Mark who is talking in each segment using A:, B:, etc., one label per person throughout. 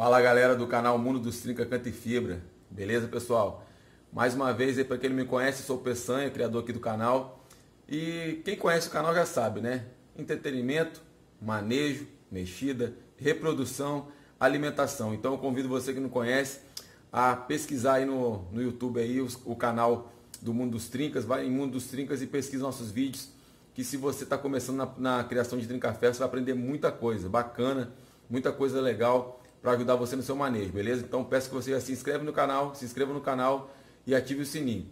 A: Fala galera do canal Mundo dos Trinca Canta e Fibra, beleza pessoal? Mais uma vez aí para quem não me conhece, sou o Peçanha, criador aqui do canal. E quem conhece o canal já sabe, né? Entretenimento, manejo, mexida, reprodução, alimentação. Então eu convido você que não conhece a pesquisar aí no, no YouTube aí o, o canal do Mundo dos Trincas, vai em Mundo dos Trincas e pesquisa nossos vídeos. Que se você está começando na, na criação de trinca-fé, você vai aprender muita coisa bacana, muita coisa legal para ajudar você no seu manejo, beleza? Então peço que você se inscreva no canal, se inscreva no canal e ative o sininho.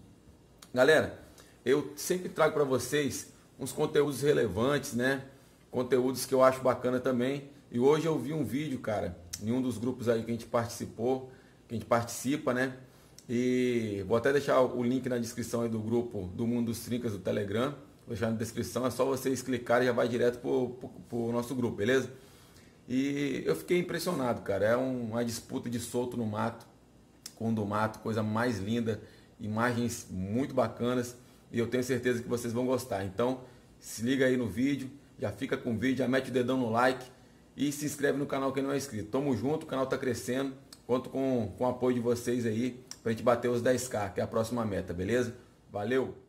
A: Galera, eu sempre trago para vocês uns conteúdos relevantes, né? Conteúdos que eu acho bacana também. E hoje eu vi um vídeo, cara, em um dos grupos aí que a gente participou, que a gente participa, né? E vou até deixar o link na descrição aí do grupo do Mundo dos Trincas do Telegram. Vou deixar na descrição, é só vocês clicarem e já vai direto pro, pro, pro nosso grupo, beleza? E eu fiquei impressionado, cara. É uma disputa de solto no mato, com do mato, coisa mais linda, imagens muito bacanas. E eu tenho certeza que vocês vão gostar. Então, se liga aí no vídeo, já fica com o vídeo, já mete o dedão no like e se inscreve no canal quem não é inscrito. Tamo junto, o canal tá crescendo. Conto com, com o apoio de vocês aí pra gente bater os 10k, que é a próxima meta, beleza? Valeu!